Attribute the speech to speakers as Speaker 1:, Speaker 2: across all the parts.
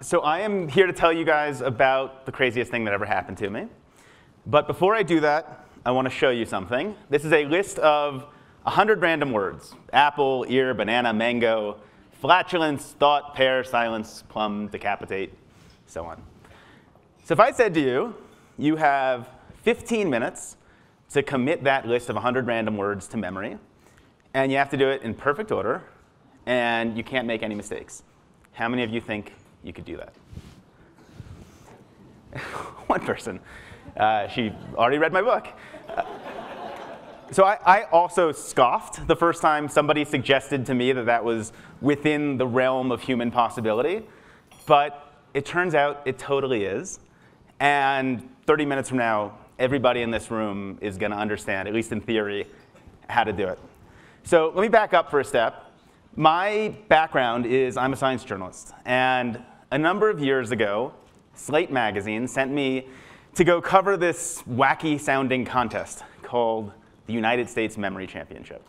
Speaker 1: so I am here to tell you guys about the craziest thing that ever happened to me. But before I do that, I want to show you something. This is a list of 100 random words. Apple, ear, banana, mango, flatulence, thought, pear, silence, plum, decapitate, so on. So if I said to you, you have 15 minutes to commit that list of 100 random words to memory, and you have to do it in perfect order, and you can't make any mistakes. How many of you think you could do that? One person. Uh, she already read my book. Uh, so I, I, also scoffed the first time somebody suggested to me that that was within the realm of human possibility. But it turns out it totally is. And 30 minutes from now, everybody in this room is going to understand, at least in theory, how to do it. So let me back up for a step. My background is I'm a science journalist. And a number of years ago, Slate magazine sent me to go cover this wacky sounding contest called the United States Memory Championship.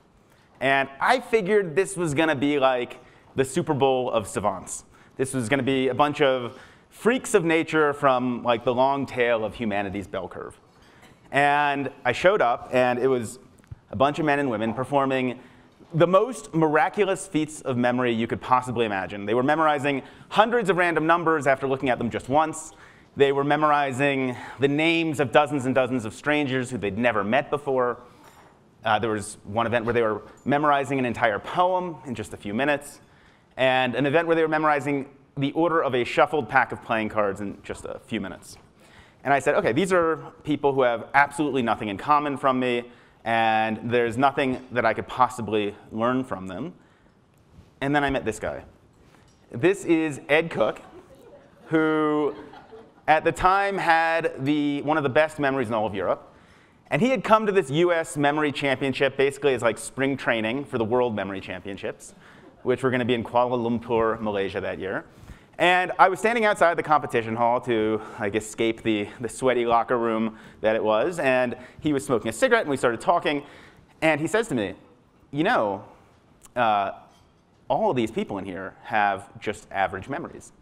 Speaker 1: And I figured this was going to be like the Super Bowl of savants. This was going to be a bunch of freaks of nature from like the long tail of humanity's bell curve. And I showed up, and it was a bunch of men and women performing the most miraculous feats of memory you could possibly imagine. They were memorizing hundreds of random numbers after looking at them just once. They were memorizing the names of dozens and dozens of strangers who they'd never met before. Uh, there was one event where they were memorizing an entire poem in just a few minutes, and an event where they were memorizing the order of a shuffled pack of playing cards in just a few minutes. And I said, okay, these are people who have absolutely nothing in common from me and there's nothing that I could possibly learn from them. And then I met this guy. This is Ed Cooke, who at the time had the, one of the best memories in all of Europe. And he had come to this US Memory Championship basically as like spring training for the World Memory Championships, which were going to be in Kuala Lumpur, Malaysia that year. And I was standing outside the competition hall to like escape the, the sweaty locker room that it was. And he was smoking a cigarette, and we started talking. And he says to me, you know, uh, all of these people in here have just average memories.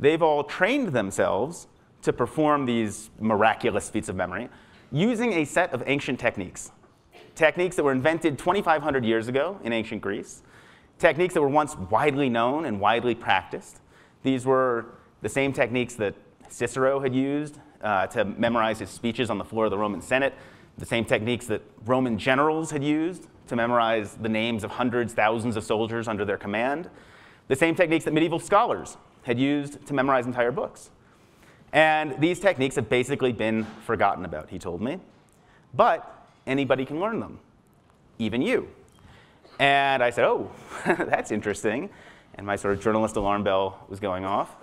Speaker 1: They've all trained themselves to perform these miraculous feats of memory using a set of ancient techniques. Techniques that were invented 2,500 years ago in ancient Greece. Techniques that were once widely known and widely practiced. These were the same techniques that Cicero had used uh, to memorize his speeches on the floor of the Roman Senate, the same techniques that Roman generals had used to memorize the names of hundreds, thousands of soldiers under their command, the same techniques that medieval scholars had used to memorize entire books. And these techniques have basically been forgotten about, he told me. But anybody can learn them, even you. And I said, oh, that's interesting and my sort of journalist alarm bell was going off.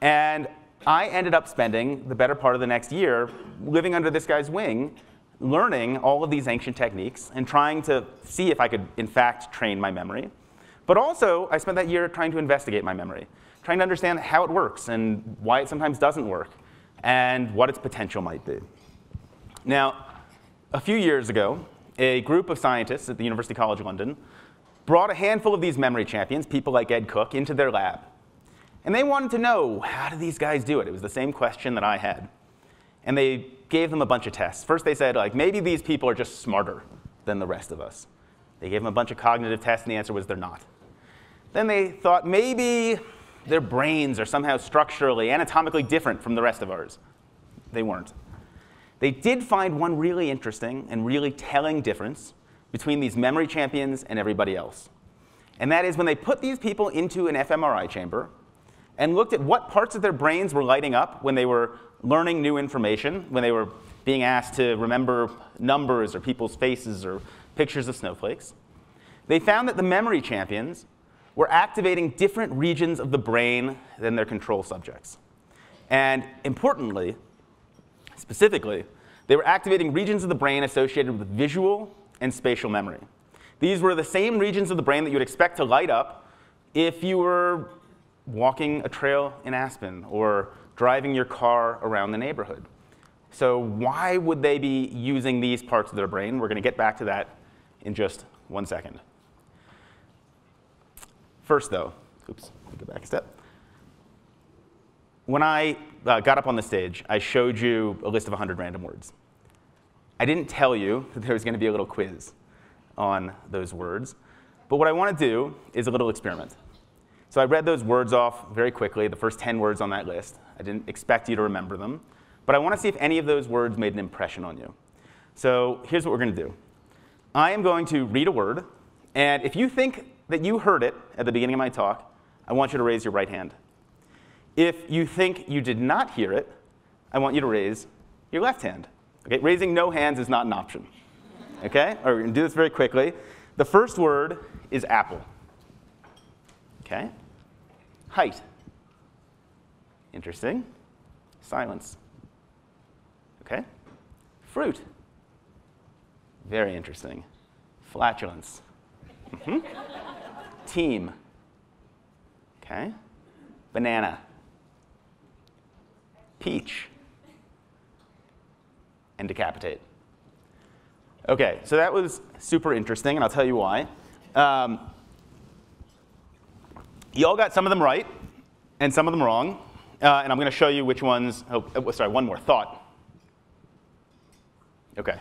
Speaker 1: And I ended up spending the better part of the next year living under this guy's wing, learning all of these ancient techniques and trying to see if I could, in fact, train my memory. But also, I spent that year trying to investigate my memory, trying to understand how it works and why it sometimes doesn't work, and what its potential might be. Now, a few years ago, a group of scientists at the University College of London brought a handful of these memory champions, people like Ed Cooke, into their lab. And they wanted to know, how do these guys do it? It was the same question that I had. And they gave them a bunch of tests. First they said, like, maybe these people are just smarter than the rest of us. They gave them a bunch of cognitive tests, and the answer was they're not. Then they thought maybe their brains are somehow structurally, anatomically different from the rest of ours. They weren't. They did find one really interesting and really telling difference between these memory champions and everybody else. And that is when they put these people into an fMRI chamber and looked at what parts of their brains were lighting up when they were learning new information, when they were being asked to remember numbers or people's faces or pictures of snowflakes, they found that the memory champions were activating different regions of the brain than their control subjects. And importantly, specifically, they were activating regions of the brain associated with visual and spatial memory. These were the same regions of the brain that you'd expect to light up if you were walking a trail in Aspen or driving your car around the neighborhood. So why would they be using these parts of their brain? We're going to get back to that in just one second. First, though, oops, go back a step. when I uh, got up on the stage, I showed you a list of 100 random words. I didn't tell you that there was going to be a little quiz on those words. But what I want to do is a little experiment. So I read those words off very quickly, the first 10 words on that list. I didn't expect you to remember them. But I want to see if any of those words made an impression on you. So here's what we're going to do. I am going to read a word, and if you think that you heard it at the beginning of my talk, I want you to raise your right hand. If you think you did not hear it, I want you to raise your left hand. Okay, raising no hands is not an option. Okay, right, we're to do this very quickly. The first word is apple. Okay, height. Interesting. Silence. Okay, fruit. Very interesting. Flatulence. Mm -hmm. Team. Okay, banana. Peach and decapitate. Okay, so that was super interesting, and I'll tell you why. Um, you all got some of them right, and some of them wrong, uh, and I'm going to show you which ones. Oh, oh, sorry, one more thought. Okay. All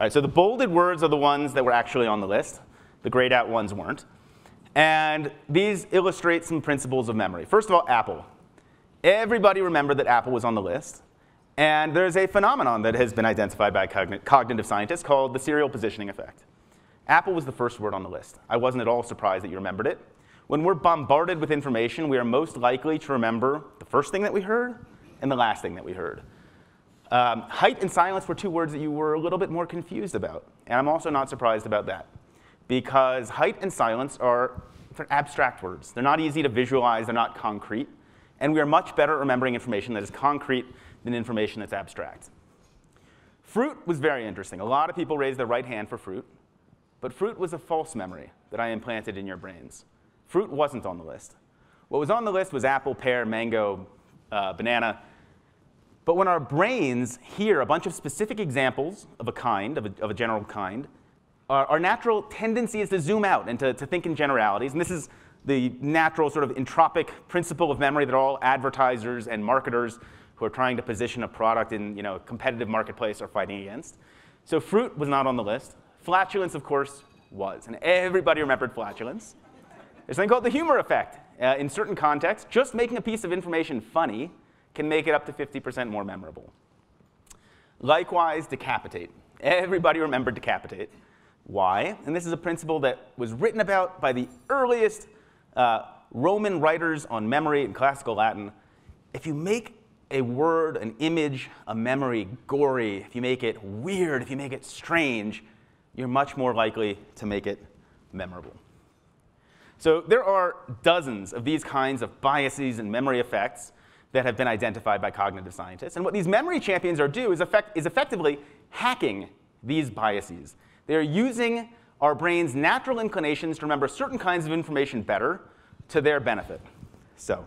Speaker 1: right, so the bolded words are the ones that were actually on the list. The grayed out ones weren't. And these illustrate some principles of memory. First of all, Apple. Everybody remembered that Apple was on the list. And there's a phenomenon that has been identified by cognitive scientists called the serial positioning effect. Apple was the first word on the list. I wasn't at all surprised that you remembered it. When we're bombarded with information, we are most likely to remember the first thing that we heard and the last thing that we heard. Um, height and silence were two words that you were a little bit more confused about. And I'm also not surprised about that. Because height and silence are abstract words. They're not easy to visualize, they're not concrete. And we are much better at remembering information that is concrete than information that's abstract. Fruit was very interesting. A lot of people raised their right hand for fruit, but fruit was a false memory that I implanted in your brains. Fruit wasn't on the list. What was on the list was apple, pear, mango, uh, banana. But when our brains hear a bunch of specific examples of a kind, of a, of a general kind, our, our, natural tendency is to zoom out and to, to think in generalities. And this is the natural sort of entropic principle of memory that all advertisers and marketers who are trying to position a product in you know, a competitive marketplace are fighting against. So fruit was not on the list. Flatulence, of course, was. And everybody remembered flatulence. There's something called the humor effect. Uh, in certain contexts, just making a piece of information funny can make it up to 50% more memorable. Likewise, decapitate. Everybody remembered decapitate. Why? And this is a principle that was written about by the earliest uh, Roman writers on memory in classical Latin. If you make a word, an image, a memory gory, if you make it weird, if you make it strange, you're much more likely to make it memorable. So there are dozens of these kinds of biases and memory effects that have been identified by cognitive scientists. And what these memory champions are do is, effect, is effectively hacking these biases. They're using our brain's natural inclinations to remember certain kinds of information better to their benefit. So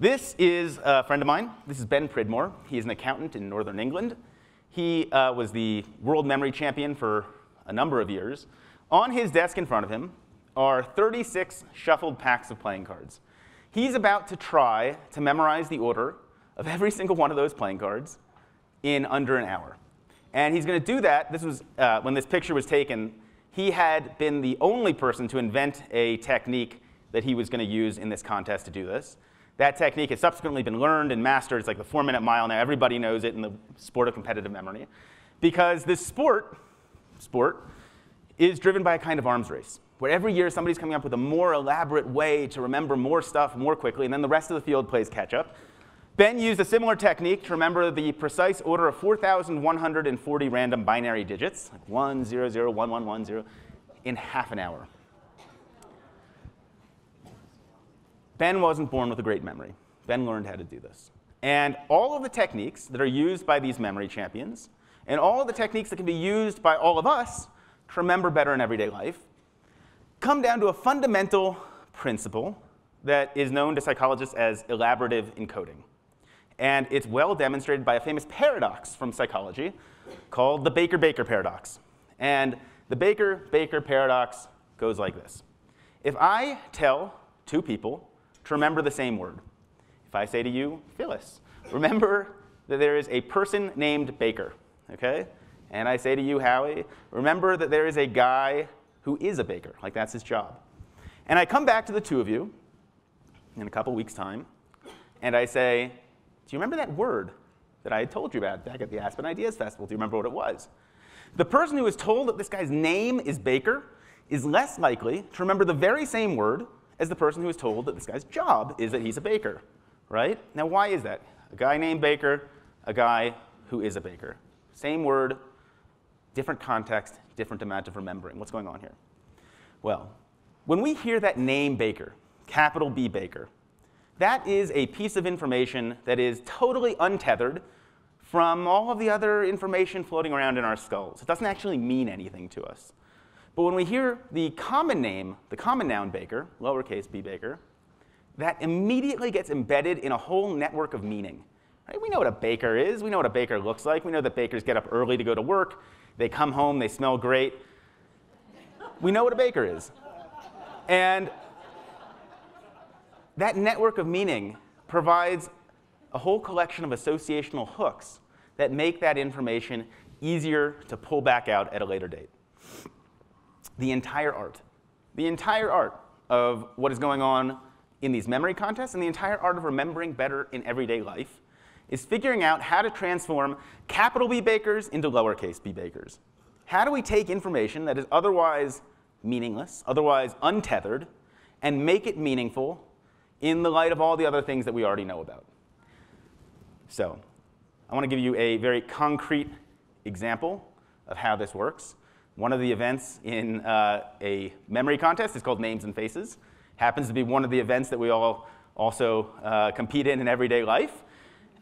Speaker 1: this is a friend of mine. This is Ben Pridmore. He is an accountant in Northern England. He uh, was the world memory champion for a number of years. On his desk in front of him are 36 shuffled packs of playing cards. He's about to try to memorize the order of every single one of those playing cards in under an hour. And he's going to do that. This was uh, when this picture was taken. He had been the only person to invent a technique that he was going to use in this contest to do this. That technique has subsequently been learned and mastered. It's like the four minute mile now. Everybody knows it in the sport of competitive memory. Because this sport, sport, is driven by a kind of arms race, where every year somebody's coming up with a more elaborate way to remember more stuff more quickly, and then the rest of the field plays catch up. Ben used a similar technique to remember the precise order of 4,140 random binary digits, like 1, 0, 0, 1, 1, 1, 0, in half an hour. Ben wasn't born with a great memory. Ben learned how to do this. And all of the techniques that are used by these memory champions, and all of the techniques that can be used by all of us to remember better in everyday life, come down to a fundamental principle that is known to psychologists as elaborative encoding. And it's well demonstrated by a famous paradox from psychology called the Baker-Baker paradox. And the Baker-Baker paradox goes like this. If I tell two people to remember the same word. If I say to you, Phyllis, remember that there is a person named Baker, okay? And I say to you, Howie, remember that there is a guy who is a baker, like that's his job. And I come back to the two of you in a couple weeks' time, and I say, Do you remember that word that I had told you about back at the Aspen Ideas Festival? Do you remember what it was? The person who is told that this guy's name is Baker is less likely to remember the very same word as the person who is told that this guy's job is that he's a baker, right? Now, why is that? A guy named Baker, a guy who is a baker. Same word, different context, different amount of remembering. What's going on here? Well, when we hear that name Baker, capital B Baker, that is a piece of information that is totally untethered from all of the other information floating around in our skulls. It doesn't actually mean anything to us. But when we hear the common name, the common noun Baker, lowercase b Baker, that immediately gets embedded in a whole network of meaning. Right? We know what a baker is. We know what a baker looks like. We know that bakers get up early to go to work. They come home, they smell great. We know what a baker is. And that network of meaning provides a whole collection of associational hooks that make that information easier to pull back out at a later date. The entire art, the entire art of what is going on in these memory contests and the entire art of remembering better in everyday life is figuring out how to transform capital B bakers into lowercase b bakers. How do we take information that is otherwise meaningless, otherwise untethered, and make it meaningful in the light of all the other things that we already know about? So, I want to give you a very concrete example of how this works. One of the events in uh, a memory contest is called Names and Faces. Happens to be one of the events that we all also uh, compete in in everyday life.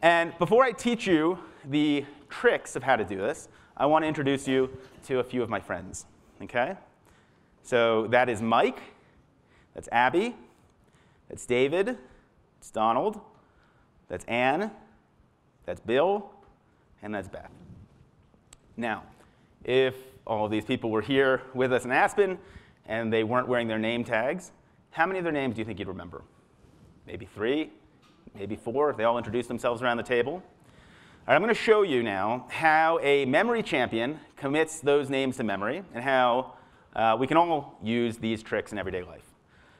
Speaker 1: And before I teach you the tricks of how to do this, I want to introduce you to a few of my friends. Okay? So that is Mike, that's Abby, that's David, that's Donald, that's Anne, that's Bill, and that's Beth. Now, if all of these people were here with us in Aspen and they weren't wearing their name tags, how many of their names do you think you'd remember? Maybe three, maybe four, if they all introduced themselves around the table. I'm going to show you now how a memory champion commits those names to memory and how uh, we can all use these tricks in everyday life.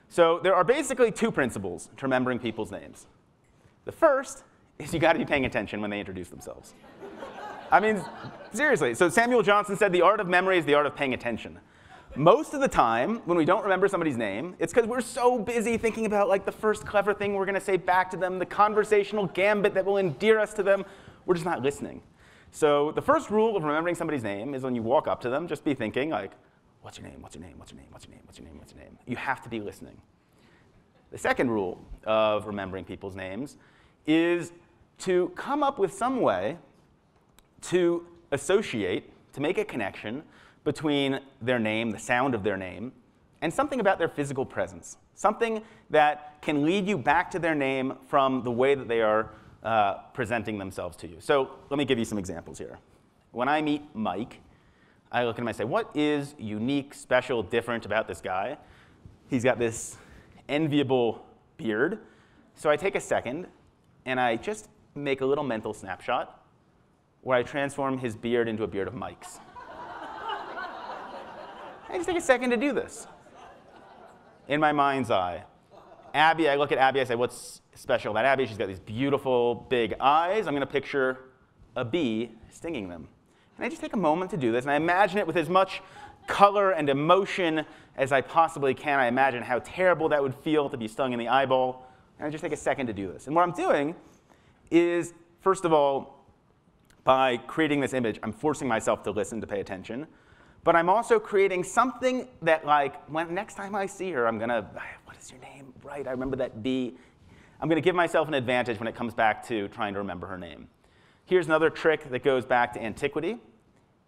Speaker 1: So there are basically two principles to remembering people's names. The first is you got to be paying attention when they introduce themselves. I mean, seriously. So Samuel Johnson said the art of memory is the art of paying attention most of the time, when we don't remember somebody's name, it's because we're so busy thinking about like the first clever thing we're going to say back to them, the conversational gambit that will endear us to them. We're just not listening. So the first rule of remembering somebody's name is when you walk up to them, just be thinking like, what's your name, what's your name, what's your name, what's your name, what's your name, what's your name. You have to be listening. The second rule of remembering people's names is to come up with some way to associate, to make a connection between their name, the sound of their name, and something about their physical presence, something that can lead you back to their name from the way that they are uh, presenting themselves to you. So let me give you some examples here. When I meet Mike, I look at him and I say, what is unique, special, different about this guy? He's got this enviable beard. So I take a second and I just make a little mental snapshot where I transform his beard into a beard of Mike's. I just take a second to do this. In my mind's eye. Abby, I look at Abby, I say, what's special about Abby? She's got these beautiful big eyes. I'm going to picture a bee stinging them. And I just take a moment to do this, and I imagine it with as much color and emotion as I possibly can. I imagine how terrible that would feel to be stung in the eyeball. And I just take a second to do this. And what I'm doing is, first of all, by creating this image, I'm forcing myself to listen, to pay attention but I'm also creating something that like, when next time I see her, I'm gonna, what is your name? Right, I remember that B. I'm gonna give myself an advantage when it comes back to trying to remember her name. Here's another trick that goes back to antiquity.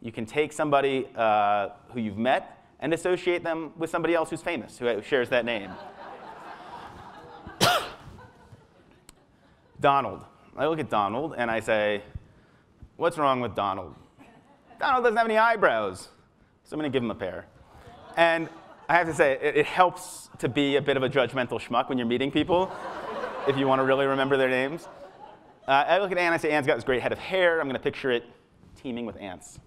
Speaker 1: You can take somebody uh, who you've met and associate them with somebody else who's famous, who shares that name. Donald. I look at Donald and I say, what's wrong with Donald? Donald doesn't have any eyebrows. So I'm going to give him a pair. And I have to say, it, it helps to be a bit of a judgmental schmuck when you're meeting people, if you want to really remember their names. Uh, I look at Anne, I say, Anne's got this great head of hair. I'm going to picture it teeming with ants.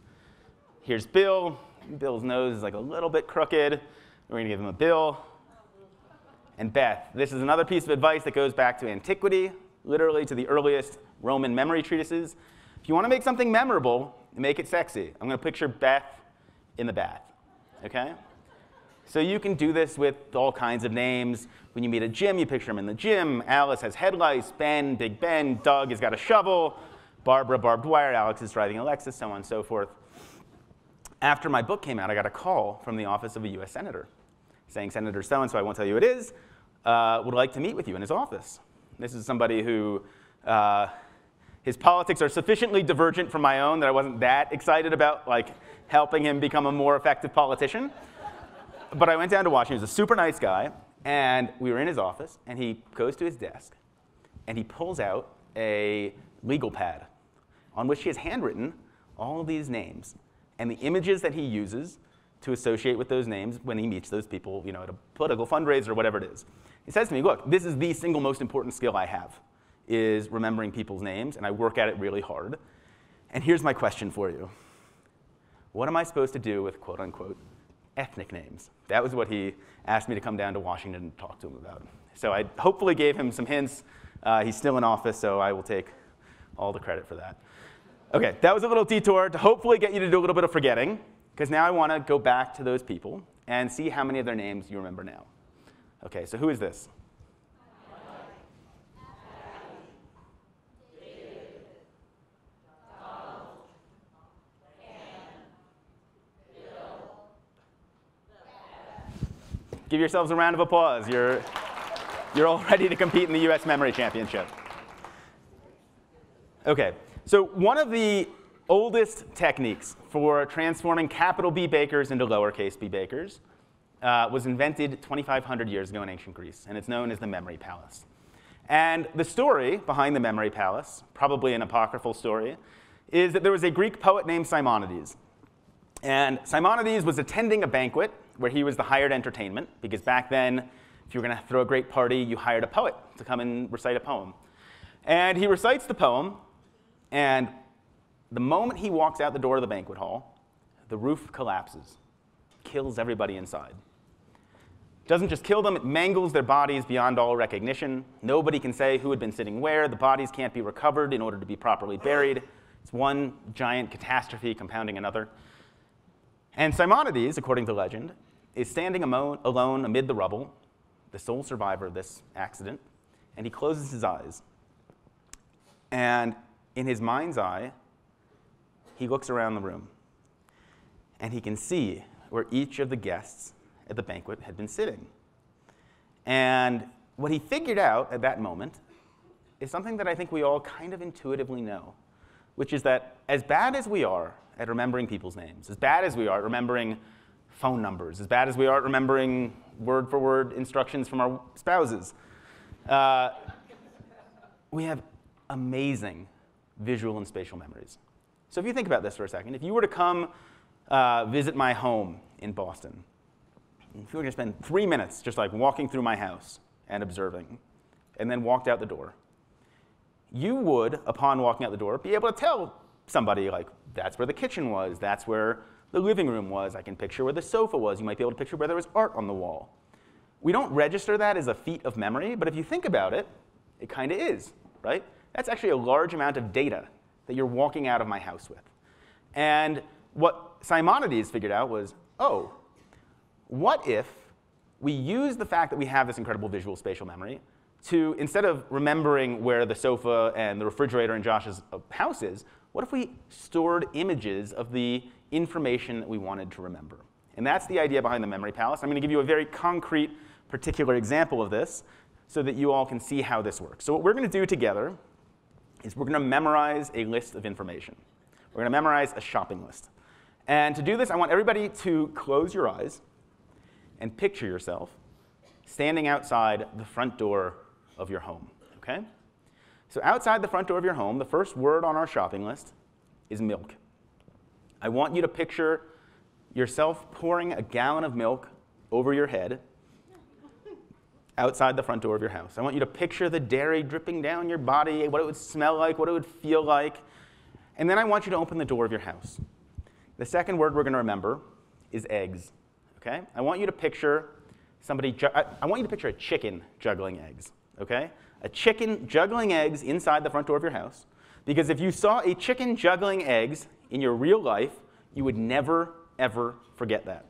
Speaker 1: Here's Bill. Bill's nose is like a little bit crooked. We're going to give him a bill. And Beth. This is another piece of advice that goes back to antiquity, literally to the earliest Roman memory treatises. If you want to make something memorable, make it sexy. I'm going to picture Beth in the bath. Okay? So you can do this with all kinds of names. When you meet a Jim, you picture him in the gym. Alice has headlights. Ben, Big Ben. Doug has got a shovel. Barbara, barbed wire. Alex is driving a Lexus, so on and so forth. After my book came out, I got a call from the office of a US senator saying, Senator so and so, I won't tell you who it is, uh, would like to meet with you in his office. This is somebody who uh, his politics are sufficiently divergent from my own that I wasn't that excited about like helping him become a more effective politician. but I went down to Washington. He was a super nice guy, and we were in his office, and he goes to his desk, and he pulls out a legal pad on which he has handwritten all of these names and the images that he uses to associate with those names when he meets those people, you know, at a political fundraiser or whatever it is. He says to me, look, this is the single most important skill I have, is remembering people's names, and I work at it really hard. And here's my question for you. What am I supposed to do with quote unquote ethnic names? That was what he asked me to come down to Washington and talk to him about. So I hopefully gave him some hints. Uh, he's still in office, so I will take all the credit for that. Okay, that was a little detour to hopefully get you to do a little bit of forgetting, because now I want to go back to those people and see how many of their names you remember now. Okay, so who is this? Give yourselves a round of applause. You're, you're all ready to compete in the US Memory Championship. Okay, so one of the oldest techniques for transforming capital B bakers into lowercase b bakers uh, was invented 2,500 years ago in ancient Greece, and it's known as the Memory Palace. And the story behind the Memory Palace, probably an apocryphal story, is that there was a Greek poet named Simonides. And Simonides was attending a banquet where he was the hired entertainment, because back then, if you were going to throw a great party, you hired a poet to come and recite a poem. And he recites the poem, and the moment he walks out the door of the banquet hall, the roof collapses, kills everybody inside. Doesn't just kill them, it mangles their bodies beyond all recognition. Nobody can say who had been sitting where. The bodies can't be recovered in order to be properly buried. It's one giant catastrophe compounding another. And Simonides, according to legend, is standing alone amid the rubble, the sole survivor of this accident, and he closes his eyes. And in his mind's eye, he looks around the room and he can see where each of the guests at the banquet had been sitting. And what he figured out at that moment is something that I think we all kind of intuitively know, which is that as bad as we are at remembering people's names, as bad as we are at remembering phone numbers, as bad as we are at remembering word for word instructions from our spouses, uh, we have amazing visual and spatial memories. So if you think about this for a second, if you were to come uh, visit my home in Boston, if you were to spend three minutes just like walking through my house and observing, and then walked out the door, you would, upon walking out the door, be able to tell somebody, like, that's where the kitchen was, that's where the living room was, I can picture where the sofa was, you might be able to picture where there was art on the wall. We don't register that as a feat of memory, but if you think about it, it kind of is, right? That's actually a large amount of data that you're walking out of my house with. And what Simonides figured out was, oh, what if we use the fact that we have this incredible visual spatial memory to, instead of remembering where the sofa and the refrigerator in Josh's uh, house is, what if we stored images of the information that we wanted to remember? And that's the idea behind the memory palace. I'm going to give you a very concrete, particular example of this so that you all can see how this works. So what we're going to do together is we're going to memorize a list of information. We're going to memorize a shopping list. And to do this, I want everybody to close your eyes and picture yourself standing outside the front door of your home, okay? So outside the front door of your home, the first word on our shopping list is milk. I want you to picture yourself pouring a gallon of milk over your head outside the front door of your house. I want you to picture the dairy dripping down your body, what it would smell like, what it would feel like. And then I want you to open the door of your house. The second word we're going to remember is eggs. Okay? I want you to picture somebody, I, want you to picture a chicken juggling eggs. Okay? A chicken juggling eggs inside the front door of your house. Because if you saw a chicken juggling eggs in your real life, you would never, ever forget that.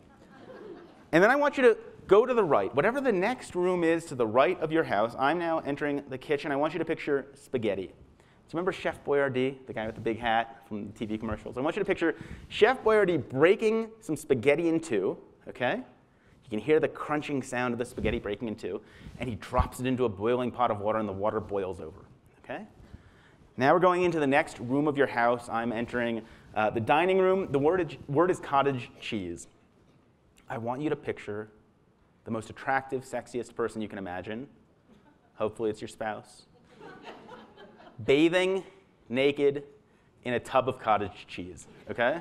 Speaker 1: and then I want you to go to the right. Whatever the next room is to the right of your house, I'm now entering the kitchen. I want you to picture spaghetti. You remember Chef Boyardee, the guy with the big hat from the TV commercials? I want you to picture Chef Boyardee breaking some spaghetti in two, okay? You can hear the crunching sound of the spaghetti breaking in two, and he drops it into a boiling pot of water, and the water boils over, okay? Now we're going into the next room of your house. I'm entering uh, the dining room. The word, word is cottage cheese. I want you to picture the most attractive, sexiest person you can imagine. Hopefully, it's your spouse. Bathing naked in a tub of cottage cheese, okay?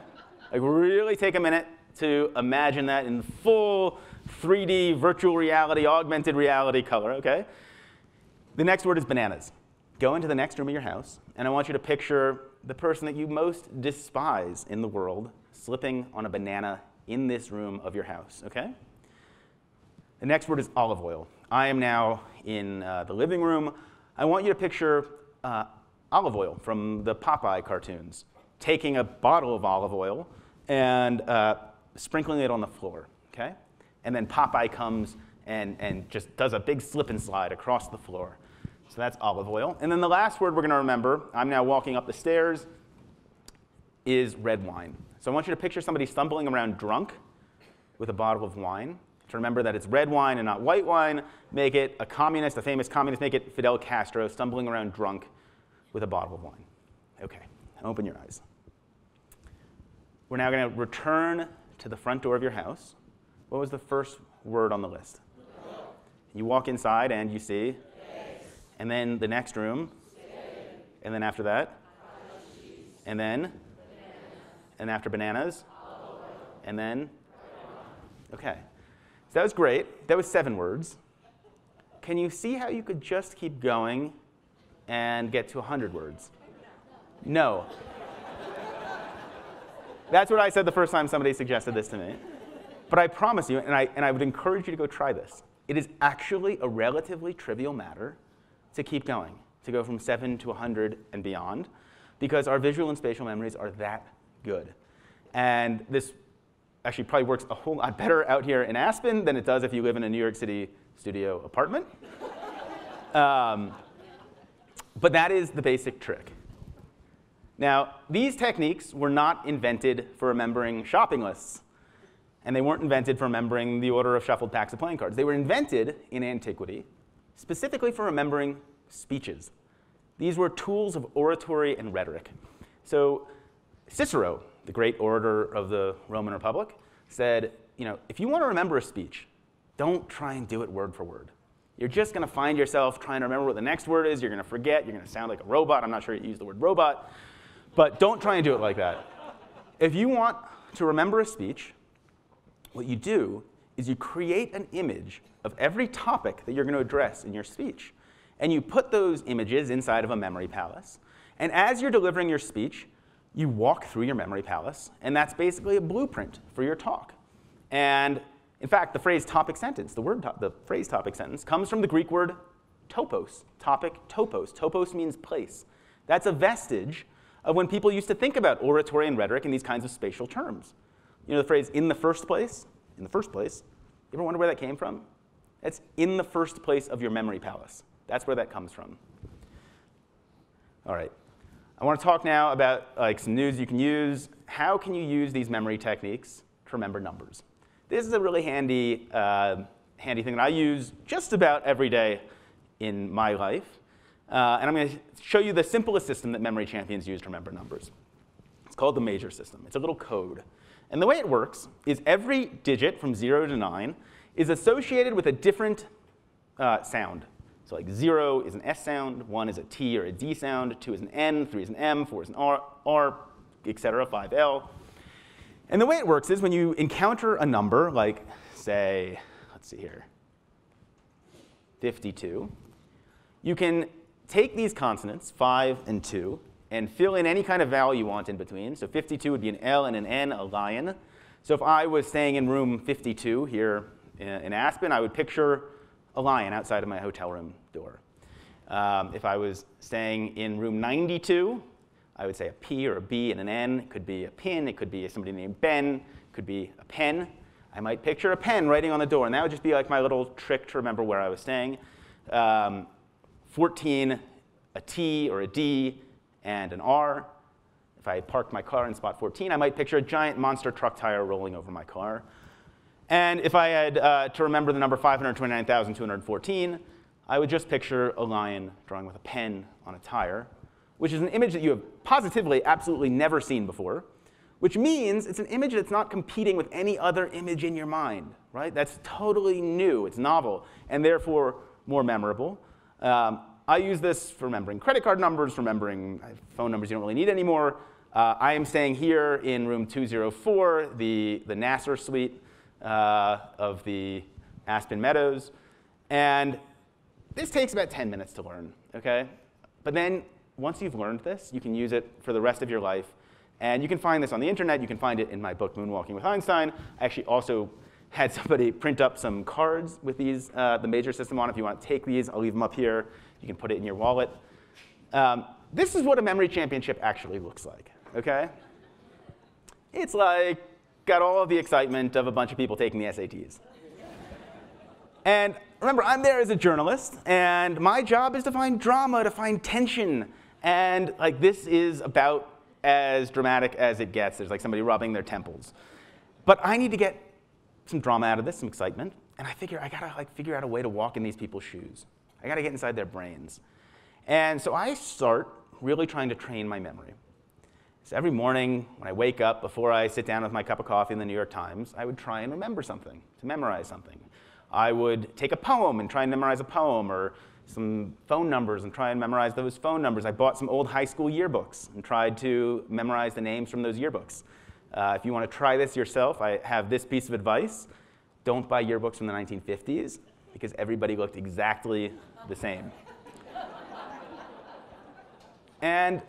Speaker 1: Like, really take a minute to imagine that in full 3D virtual reality, augmented reality color, okay? The next word is bananas. Go into the next room of your house, and I want you to picture the person that you most despise in the world slipping on a banana in this room of your house, okay? The next word is olive oil. I am now in uh, the living room. I want you to picture uh, Olive Oyl from the Popeye cartoons, taking a bottle of olive oil and uh, sprinkling it on the floor, okay? And then Popeye comes and, and just does a big slip and slide across the floor. So that's olive oil. And then the last word we're going to remember, I'm now walking up the stairs, is red wine. So I want you to picture somebody stumbling around drunk with a bottle of wine to remember that it's red wine and not white wine, make it a communist, a famous communist, make it Fidel Castro stumbling around drunk with a bottle of wine. Okay, open your eyes. We're now going to return to the front door of your house. What was the first word on the list? You walk inside and you see, and then the next room, and then after that, and then, and after bananas, and then, okay. So that was great. That was seven words. Can you see how you could just keep going and get to 100 words? No. That's what I said the first time somebody suggested this to me. But I promise you, and I, and I would encourage you to go try this, it is actually a relatively trivial matter to keep going, to go from 7 to 100 and beyond, because our visual and spatial memories are that good. And this actually probably works a whole lot better out here in Aspen than it does if you live in a New York City studio apartment. um, but that is the basic trick. Now, these techniques were not invented for remembering shopping lists, and they weren't invented for remembering the order of shuffled packs of playing cards. They were invented in antiquity specifically for remembering speeches. These were tools of oratory and rhetoric. So Cicero the great orator of the Roman Republic, said, you know, if you want to remember a speech, don't try and do it word for word. You're just going to find yourself trying to remember what the next word is. You're going to forget. You're going to sound like a robot. I'm not sure you use the word robot. But don't try and do it like that. If you want to remember a speech, what you do is you create an image of every topic that you're going to address in your speech. And you put those images inside of a memory palace. And as you're delivering your speech, you walk through your memory palace, and that's basically a blueprint for your talk. And in fact, the phrase topic sentence, the word, the phrase topic sentence, comes from the Greek word topos, topic topos. Topos means place. That's a vestige of when people used to think about oratory and rhetoric in these kinds of spatial terms. You know the phrase in the first place? In the first place. You ever wonder where that came from? It's in the first place of your memory palace. That's where that comes from. All right. I want to talk now about like some news you can use. How can you use these memory techniques to remember numbers? This is a really handy, uh, handy thing that I use just about every day in my life. Uh, and I'm going to show you the simplest system that memory champions use to remember numbers. It's called the major system. It's a little code. And the way it works is every digit from 0 to 9 is associated with a different uh, sound. So like 0 is an S sound, 1 is a T or a D sound, 2 is an N, 3 is an M, 4 is an R, R et cetera, 5L. And the way it works is when you encounter a number, like say let's see here, 52. You can take these consonants, 5 and 2, and fill in any kind of value you want in between. So 52 would be an L and an N, a lion. So if I was staying in room 52 here in Aspen, I would picture a lion outside of my hotel room door. Um, if I was staying in room 92, I would say a P or a B and an N. It could be a pin, it could be somebody named Ben, it could be a pen. I might picture a pen writing on the door, and that would just be like my little trick to remember where I was staying. Um, 14, a T or a D, and an R. If I parked my car in spot 14, I might picture a giant monster truck tire rolling over my car. And if I had uh, to remember the number 529,214, I would just picture a lion drawing with a pen on a tire, which is an image that you have positively absolutely never seen before, which means it's an image that's not competing with any other image in your mind, right? That's totally new, it's novel, and therefore more memorable. Um, I use this for remembering credit card numbers, remembering phone numbers you don't really need anymore. Uh, I am staying here in room 204, the, the Nasser suite uh, of the Aspen Meadows. And this takes about 10 minutes to learn, okay? But then once you've learned this, you can use it for the rest of your life. And you can find this on the internet. You can find it in my book, Moonwalking with Einstein. I actually also had somebody print up some cards with these, uh, the major system on. If you want to take these, I'll leave them up here. You can put it in your wallet. Um, this is what a memory championship actually looks like, okay? It's like got all of the excitement of a bunch of people taking the SATs. and remember, I'm there as a journalist, and my job is to find drama, to find tension. And like this is about as dramatic as it gets. There's like somebody rubbing their temples. But I need to get some drama out of this, some excitement, and I figure I gotta like figure out a way to walk in these people's shoes. I got to get inside their brains. And so I start really trying to train my memory. So every morning when I wake up, before I sit down with my cup of coffee in the New York Times, I would try and remember something, to memorize something. I would take a poem and try and memorize a poem, or some phone numbers and try and memorize those phone numbers. I bought some old high school yearbooks and tried to memorize the names from those yearbooks. Uh, if you want to try this yourself, I have this piece of advice. Don't buy yearbooks from the 1950s because everybody looked exactly the same. and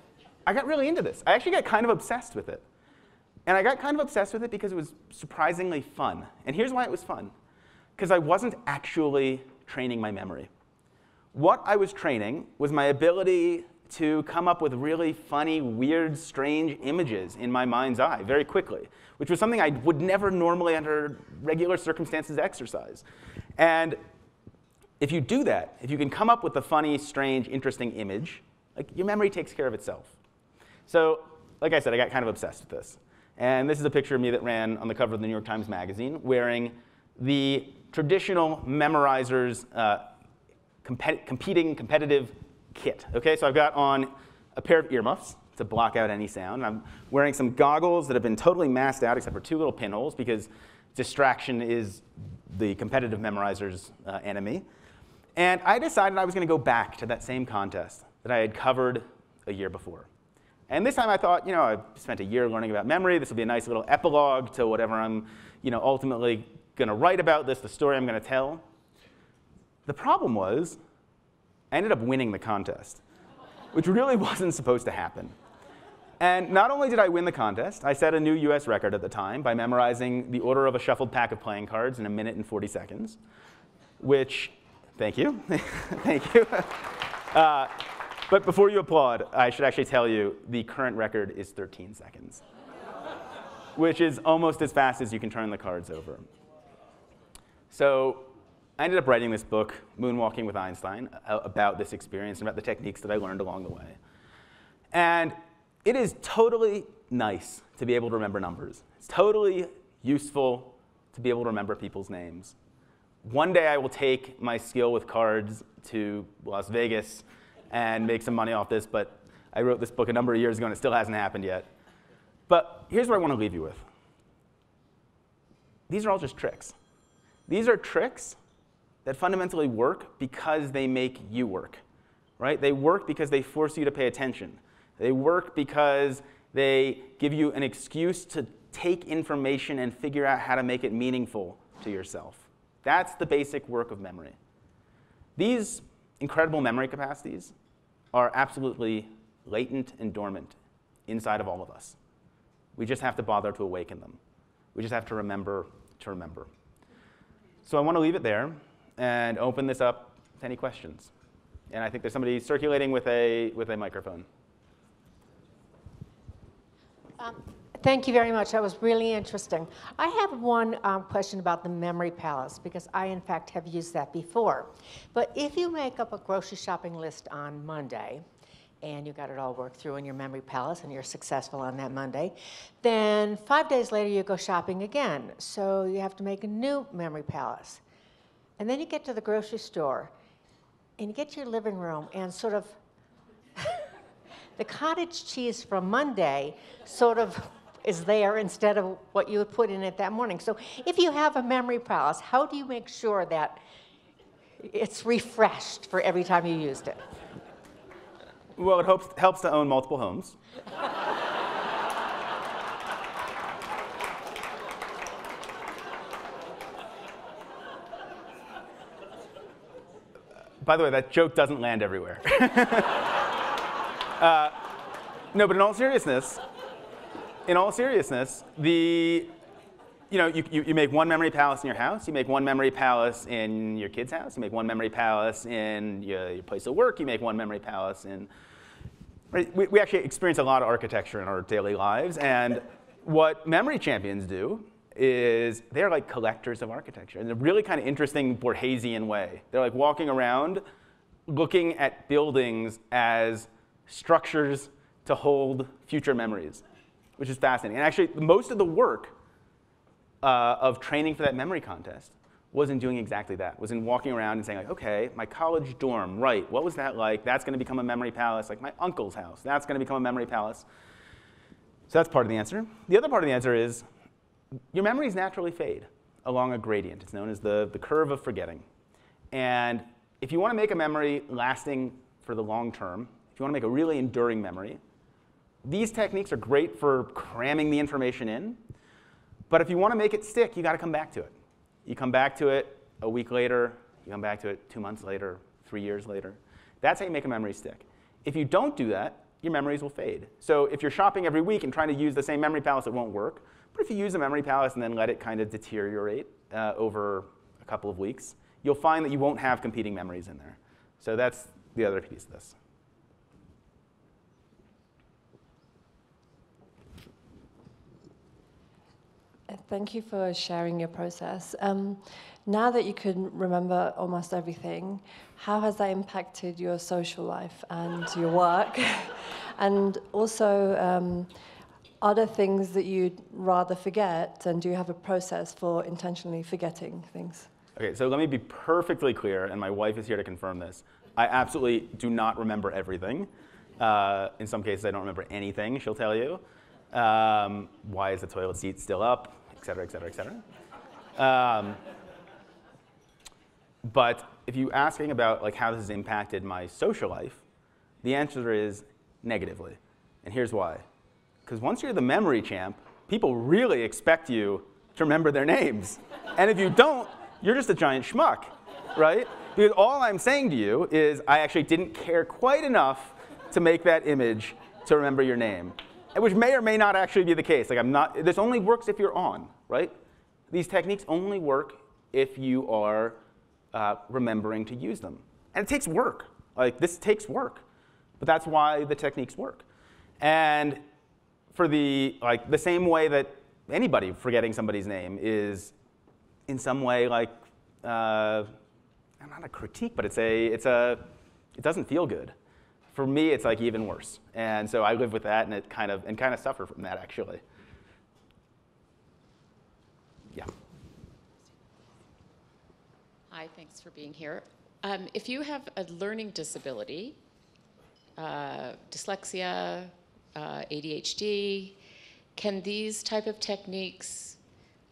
Speaker 1: I got really into this. I actually got kind of obsessed with it. And I got kind of obsessed with it because it was surprisingly fun. And here's why it was fun because I wasn't actually training my memory. What I was training was my ability to come up with really funny, weird, strange images in my mind's eye very quickly, which was something I would never normally, under regular circumstances, exercise. And if you do that, if you can come up with a funny, strange, interesting image, like your memory takes care of itself. So, like I said, I got kind of obsessed with this. And this is a picture of me that ran on the cover of the New York Times Magazine wearing the traditional memorizer's uh, compet competing competitive kit. Okay, so I've got on a pair of earmuffs to block out any sound. I'm wearing some goggles that have been totally masked out except for two little pinholes because distraction is the competitive memorizer's uh, enemy. And I decided I was going to go back to that same contest that I had covered a year before. And this time I thought, you know, I've spent a year learning about memory. This will be a nice little epilogue to whatever I'm, you know, ultimately going to write about this, the story I'm going to tell. The problem was I ended up winning the contest, which really wasn't supposed to happen. And not only did I win the contest, I set a new US record at the time by memorizing the order of a shuffled pack of playing cards in a minute and 40 seconds, which Thank you. Thank you. Uh, but before you applaud, I should actually tell you the current record is 13 seconds, which is almost as fast as you can turn the cards over. So I ended up writing this book, Moonwalking with Einstein, about this experience and about the techniques that I learned along the way. And it is totally nice to be able to remember numbers. It's totally useful to be able to remember people's names one day I will take my skill with cards to Las Vegas and make some money off this, but I wrote this book a number of years ago and it still hasn't happened yet. But here's what I want to leave you with. These are all just tricks. These are tricks that fundamentally work because they make you work, right? They work because they force you to pay attention. They work because they give you an excuse to take information and figure out how to make it meaningful to yourself. That's the basic work of memory. These incredible memory capacities are absolutely latent and dormant inside of all of us. We just have to bother to awaken them. We just have to remember to remember. So I want to leave it there and open this up to any questions. And I think there's somebody circulating with a, with a microphone.
Speaker 2: Um, thank you very much. That was really interesting. I have one um, question about the memory palace because I, in fact, have used that before. But if you make up a grocery shopping list on Monday, and you got it all worked through in your memory palace and you're successful on that Monday, then five days later you go shopping again. So you have to make a new memory palace. And then you get to the grocery store and you get to your living room and sort of the cottage cheese from Monday sort of is there instead of what you would put in it that morning. So if you have a memory palace, how do you make sure that it's refreshed for every time you used it?
Speaker 1: Well, it helps, helps to own multiple homes. By the way, that joke doesn't land everywhere. uh, no, but in all seriousness, in all seriousness, the you know, you, you, you, make one memory palace in your house, you make one memory palace in your kid's house, you make one memory palace in your, your place of work, you make one memory palace in. Right? We, we actually experience a lot of architecture in our daily lives, and what memory champions do is they're like collectors of architecture in a really kind of interesting Borgesian way. They're like walking around looking at buildings as structures to hold future memories, which is fascinating. And actually, most of the work uh, of training for that memory contest was in doing exactly that, was in walking around and saying like, okay, my college dorm, right, what was that like? That's gonna become a memory palace, like my uncle's house, that's gonna become a memory palace. So that's part of the answer. The other part of the answer is your memories naturally fade along a gradient. It's known as the, the curve of forgetting. And if you wanna make a memory lasting for the long term, if you wanna make a really enduring memory, these techniques are great for cramming the information in, but if you want to make it stick, you got to come back to it. You come back to it a week later, you come back to it two months later, three years later. That's how you make a memory stick. If you don't do that, your memories will fade. So if you're shopping every week and trying to use the same memory palace, it won't work. But if you use a memory palace and then let it kind of deteriorate uh, over a couple of weeks, you'll find that you won't have competing memories in there. So that's the other piece of this.
Speaker 3: Thank you for sharing your process. Um, now that you can remember almost everything, how has that impacted your social life and your work? and also, um, are there things that you'd rather forget, and do you have a process for intentionally forgetting things?
Speaker 1: Okay, so let me be perfectly clear, and my wife is here to confirm this. I absolutely do not remember everything. Uh, in some cases, I don't remember anything, she'll tell you. Um, why is the toilet seat still up? et cetera, et cetera, et cetera. Um, but if you're asking about like how this has impacted my social life, the answer is negatively. And here's why. Because once you're the memory champ, people really expect you to remember their names. and if you don't, you're just a giant schmuck, right? Because all I'm saying to you is I actually didn't care quite enough to make that image to remember your name which may or may not actually be the case. Like I'm not, this only works if you're on, right? These techniques only work if you are uh, remembering to use them. And it takes work. Like this takes work, but that's why the techniques work. And for the, like the same way that anybody forgetting somebody's name is in some way like, uh, I'm not a critique, but it's a, it's a, it doesn't feel good for me, it's like even worse. And so I live with that and it kind of, and kind of suffer from that actually. Yeah.
Speaker 4: Hi, thanks for being here. Um, if you have a learning disability, uh, dyslexia, uh, ADHD, can these type of techniques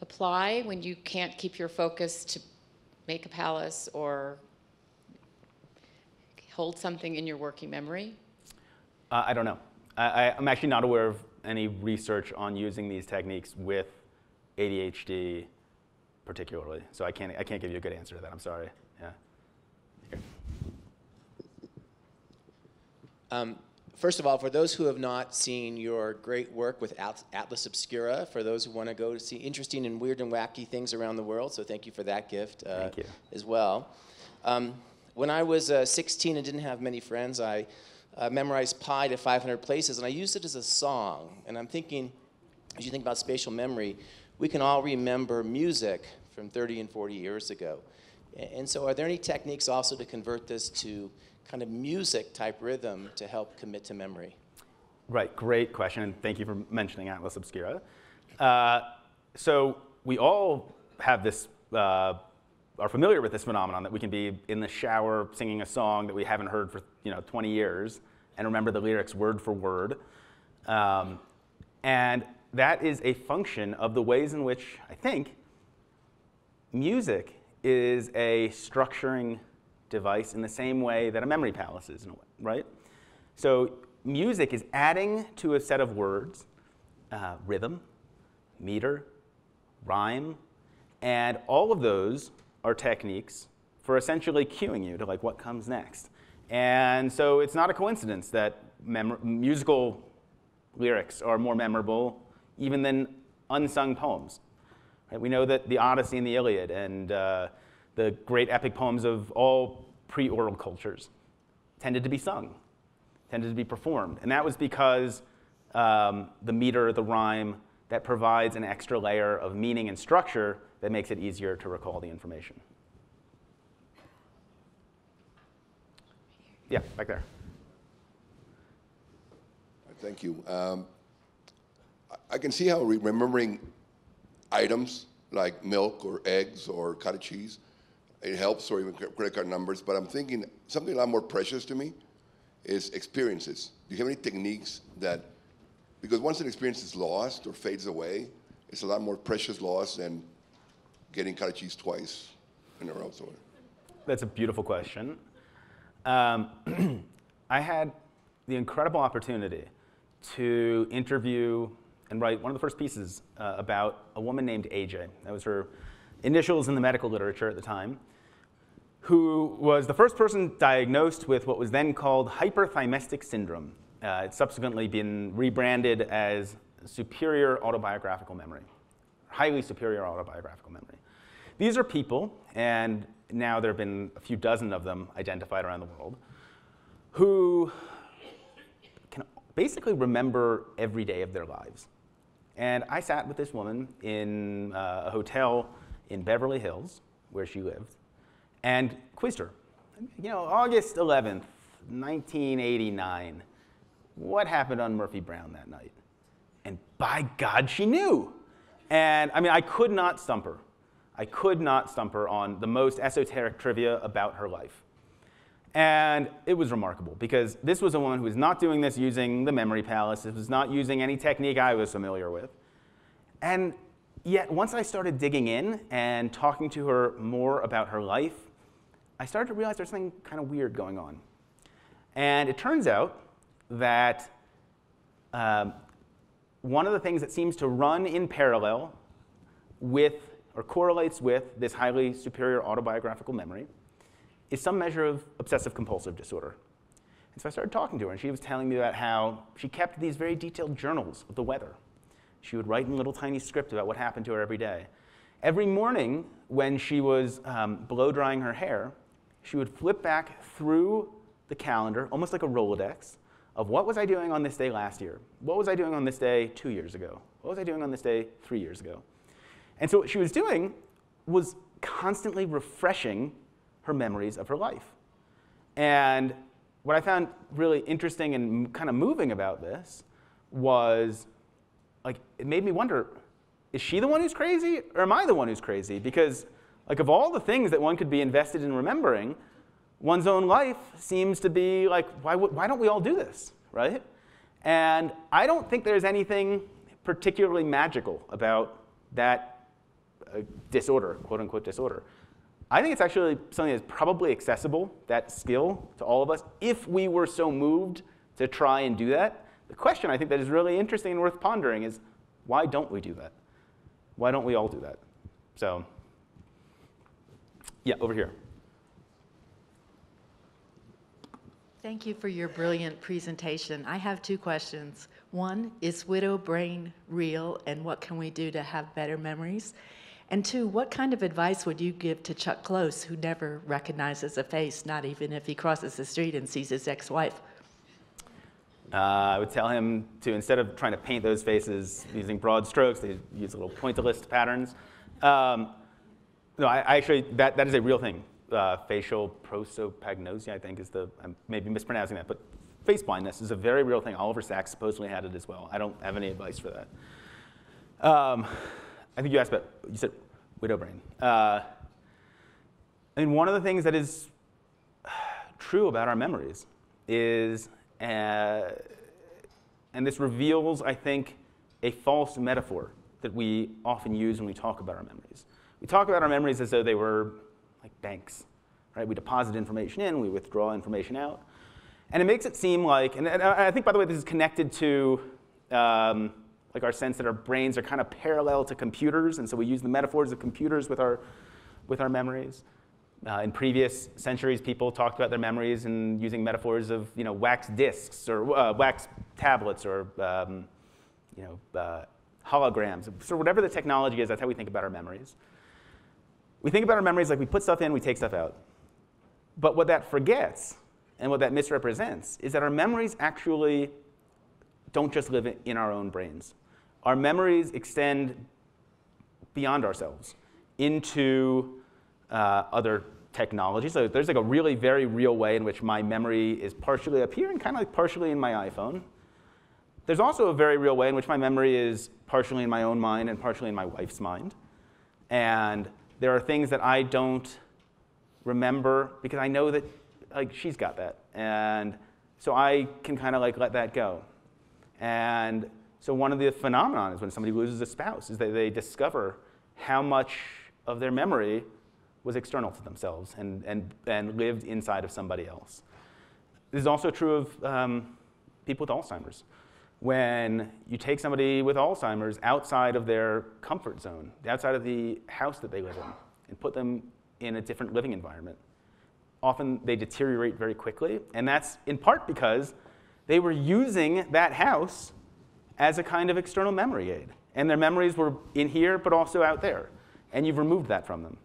Speaker 4: apply when you can't keep your focus to make a palace or hold something in your working memory?
Speaker 1: Uh, I don't know. I, am actually not aware of any research on using these techniques with ADHD particularly. So I can't, I can't give you a good answer to that. I'm sorry. Yeah.
Speaker 5: Um, first of all, for those who have not seen your great work with Atlas Obscura, for those who want to go to see interesting and weird and wacky things around the world, so thank you for that gift
Speaker 1: uh, thank you.
Speaker 5: as well. Um, when I was uh, 16 and didn't have many friends, I uh, memorized pi to 500 places, and I used it as a song. And I'm thinking, as you think about spatial memory, we can all remember music from 30 and 40 years ago. And so, are there any techniques also to convert this to kind of music type rhythm to help commit to memory?
Speaker 1: Right, great question, and thank you for mentioning Atlas Obscura. Uh, so, we all have this, uh, are familiar with this phenomenon that we can be in the shower singing a song that we haven't heard for you know 20 years and remember the lyrics word for word. Um, and that is a function of the ways in which I think music is a structuring device in the same way that a memory palace is, in a way, right? So music is adding to a set of words uh, rhythm, meter, rhyme, and all of those are techniques for essentially cueing you to like what comes next. And so it's not a coincidence that musical lyrics are more memorable even than unsung poems. Right? We know that the Odyssey and the Iliad and uh, the great epic poems of all pre oral cultures tended to be sung, tended to be performed. And that was because um, the meter, the rhyme, that provides an extra layer of meaning and structure that makes it easier to recall the information. Yeah, back there.
Speaker 6: Thank you. Um, I can see how remembering items like milk or eggs or cottage cheese, it helps, or even credit card numbers. But I'm thinking something a lot more precious to me is experiences. Do you have any techniques that, because once an experience is lost or fades away, it's a lot more precious loss than getting cottage cheese twice in a row. So.
Speaker 1: That's a beautiful question. Um, I had the incredible opportunity to interview and write one of the first pieces uh, about a woman named AJ. That was her initials in the medical literature at the time, who was the first person diagnosed with what was then called hyperthymestic syndrome. Uh, it's subsequently been rebranded as superior autobiographical memory, highly superior autobiographical memory. These are people, and now there have been a few dozen of them identified around the world, who can basically remember every day of their lives. And I sat with this woman in uh, a hotel in Beverly Hills, where she lived, and quizzed her. You know, August 11th, 1989, what happened on Murphy Brown that night? And by God, she knew. And I mean, I could not stump her. I could not stump her on the most esoteric trivia about her life. And it was remarkable because this was a woman who was not doing this using the memory palace. It was not using any technique I was familiar with. And yet, once I started digging in and talking to her more about her life, I started to realize there's something kind of weird going on. And it turns out that um, one of the things that seems to run in parallel with or correlates with this highly superior autobiographical memory is some measure of obsessive compulsive disorder. And so I started talking to her, and she was telling me about how she kept these very detailed journals of the weather. She would write in little tiny script about what happened to her every day. Every morning, when she was um, blow drying her hair, she would flip back through the calendar, almost like a Rolodex, of what was I doing on this day last year? What was I doing on this day two years ago? What was I doing on this day three years ago? And so what she was doing was constantly refreshing her memories of her life. And what I found really interesting and kind of moving about this was like it made me wonder is she the one who's crazy or am I the one who's crazy? Because like of all the things that one could be invested in remembering, one's own life seems to be like why, why don't we all do this, right? And I don't think there's anything particularly magical about that uh, disorder, quote unquote disorder. I think it's actually something that's probably accessible, that skill, to all of us, if we were so moved to try and do that. The question I think that is really interesting and worth pondering is why don't we do that? Why don't we all do that? So Yeah, over here.
Speaker 7: Thank you for your brilliant presentation. I have two questions. One, is widow brain real and what can we do to have better memories? And two, what kind of advice would you give to Chuck Close, who never recognizes a face, not even if he crosses the street and sees his ex wife?
Speaker 1: Uh, I would tell him to, instead of trying to paint those faces using broad strokes, they use little pointillist patterns. Um, no, I, actually, that, that is a real thing. Uh, facial prosopagnosia, I think, is the, I'm maybe mispronouncing that, but face blindness is a very real thing. Oliver Sacks supposedly had it as well. I don't have any advice for that. Um, I think you asked about, you said widow brain. Uh, mean, one of the things that is true about our memories is, uh, and this reveals, I think, a false metaphor that we often use when we talk about our memories. We talk about our memories as though they were like banks, right? We deposit information in, we withdraw information out. And it makes it seem like, and, I think, by the way, this is connected to um, like our sense that our brains are kind of parallel to computers, and so we use the metaphors of computers with our, with our memories. Uh, in previous centuries, people talked about their memories and using metaphors of you know, wax discs or uh, wax tablets or um, you know, uh, holograms. So whatever the technology is, that's how we think about our memories. We think about our memories like we put stuff in, we take stuff out. But what that forgets and what that misrepresents is that our memories actually don't just live in our own brains. Our memories extend beyond ourselves into uh, other technologies. So there's like a really very real way in which my memory is partially up here and kind of like partially in my iPhone. There's also a very real way in which my memory is partially in my own mind and partially in my wife's mind. And there are things that I don't remember because I know that like she's got that. And so I can kind of like let that go. And so one of the phenomena is when somebody loses a spouse is that they discover how much of their memory was external to themselves and, and, and lived inside of somebody else. This is also true of um, people with Alzheimer's. When you take somebody with Alzheimer's outside of their comfort zone, outside of the house that they live in, and put them in a different living environment, often they deteriorate very quickly. And that's in part because they were using that house as a kind of external memory aid. And their memories were in here, but also out there. And you've removed that from them.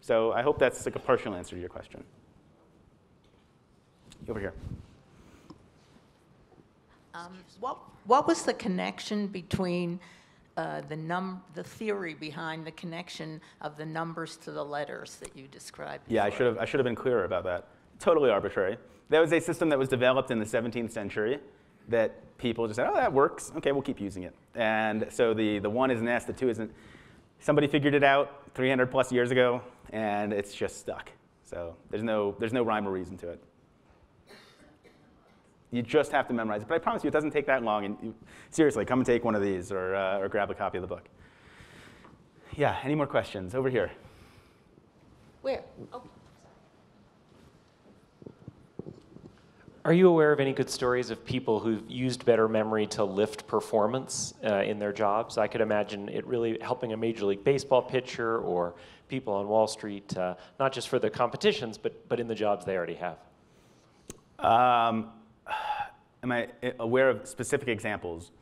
Speaker 1: So I hope that's like a partial answer to your question. Over here.
Speaker 8: Um, what, what was the connection between uh, the, num- the theory behind the connection of the numbers to the letters that you described?
Speaker 1: Yeah, I should have, I should have been clearer about that. Totally arbitrary. That was a system that was developed in the 17th century that people just said, oh, that works. Okay, we'll keep using it. And so the, the one is an S, the two isn't. Somebody figured it out 300 plus years ago, and it's just stuck. So there's no, there's no rhyme or reason to it. You just have to memorize it. But I promise you, it doesn't take that long. And you, seriously, come and take one of these or, uh, or grab a copy of the book. Yeah, any more questions? Over here.
Speaker 2: Where? Oh.
Speaker 9: Are you aware of any good stories of people who've used better memory to lift performance uh, in their jobs? I could imagine it really helping a Major League Baseball pitcher or people on Wall Street, uh, not just for the competitions, but, but in the jobs they already have.
Speaker 1: Um, am I aware of specific examples?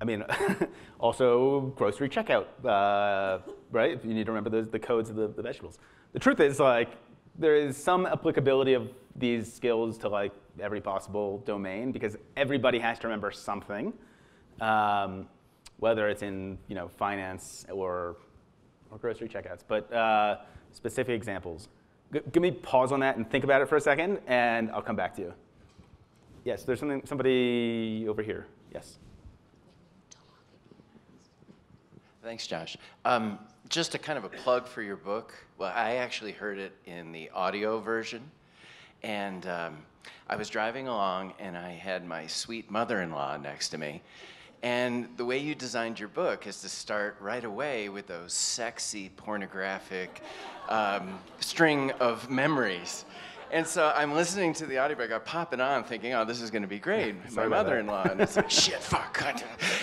Speaker 1: I mean, also grocery checkout, uh, right? If you need to remember the, the codes of the, the, vegetables. The truth is, like, there is some applicability of these skills to like every possible domain because everybody has to remember something, um, whether it's in you know finance or or grocery checkouts. But uh, specific examples. G- give me pause on that and think about it for a second, and I'll come back to you. Yes, there's something, somebody over here. Yes.
Speaker 10: Thanks, Josh. Um, just a kind of a plug for your book. Well, I actually heard it in the audio version, and um, I was driving along, and I had my sweet mother-in-law next to me. And the way you designed your book is to start right away with those sexy, pornographic um, string of memories. And so I'm listening to the audiobook, I'm popping on thinking, oh, this is going to be great. My mother in law. And it's like, shit, fuck.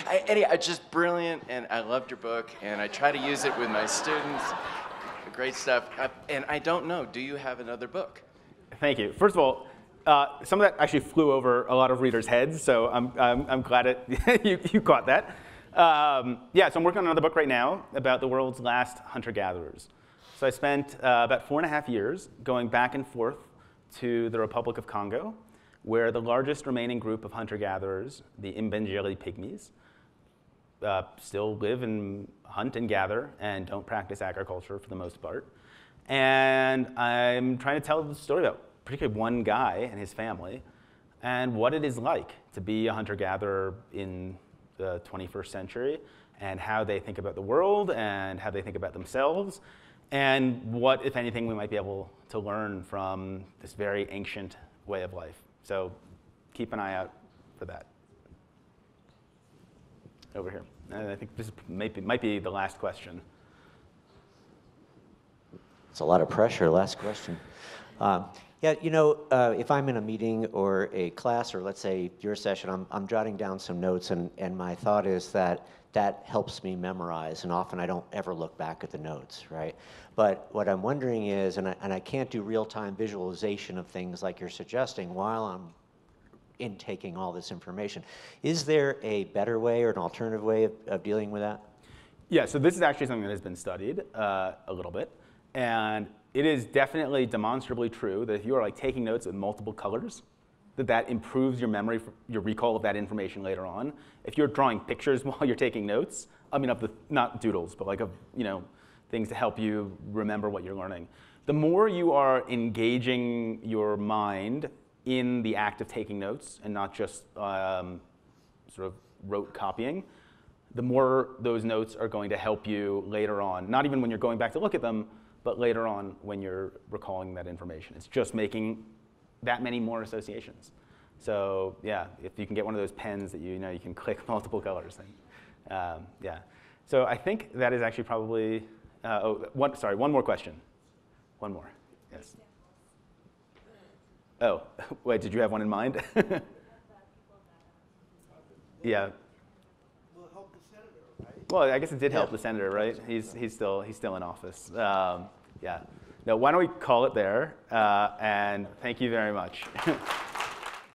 Speaker 10: I, anyway, just brilliant. And I loved your book. And I try to use it with my students. great stuff. Uh, and I don't know, do you have another book?
Speaker 1: Thank you. First of all, uh, some of that actually flew over a lot of readers' heads, so I'm, I'm, I'm glad it, you, you caught that. Um, yeah, so I'm working on another book right now about the world's last hunter-gatherers. So I spent uh, about four and a half years going back and forth to the Republic of Congo, where the largest remaining group of hunter-gatherers, the Mbendjele Pygmies, uh, still live and hunt and gather and don't practice agriculture for the most part. And I'm trying to tell the story about particularly one guy and his family and what it is like to be a hunter-gatherer in the 21st century and how they think about the world and how they think about themselves and what, if anything, we might be able to learn from this very ancient way of life. So keep an eye out for that. Over here. And I think this might be, might be the last question.
Speaker 11: It's a lot of pressure. Last question. Um, yeah, you know, uh, if I'm in a meeting or a class, or let's say your session, I'm, I'm jotting down some notes, and, and my thought is that that helps me memorize, and often I don't ever look back at the notes, right? But what I'm wondering is, and I, and I can't do real-time visualization of things like you're suggesting while I'm intaking all this information. Is there a better way or an alternative way of, of dealing with that?
Speaker 1: Yeah, so this is actually something that has been studied uh, a little bit. And it is definitely demonstrably true that if you are like taking notes with multiple colors, that that improves your memory, your recall of that information later on. If you're drawing pictures while you're taking notes, I mean, of the, not doodles, but like of, you know, things to help you remember what you're learning. The more you are engaging your mind in the act of taking notes and not just um, sort of rote copying, the more those notes are going to help you later on. Not even when you're going back to look at them, but later on when you're recalling that information. It's just making that many more associations. So yeah, if you can get one of those pens that you, you know you can click multiple colors, then um, yeah. So I think that is actually probably, uh, oh, one, sorry, one more question. One more, yes. Oh, wait, did you have one in mind? yeah. Well, I guess it did help the senator, right? He's, he's, still, he's still in office. Um, yeah. No, why don't we call it there? Uh, and thank you very much.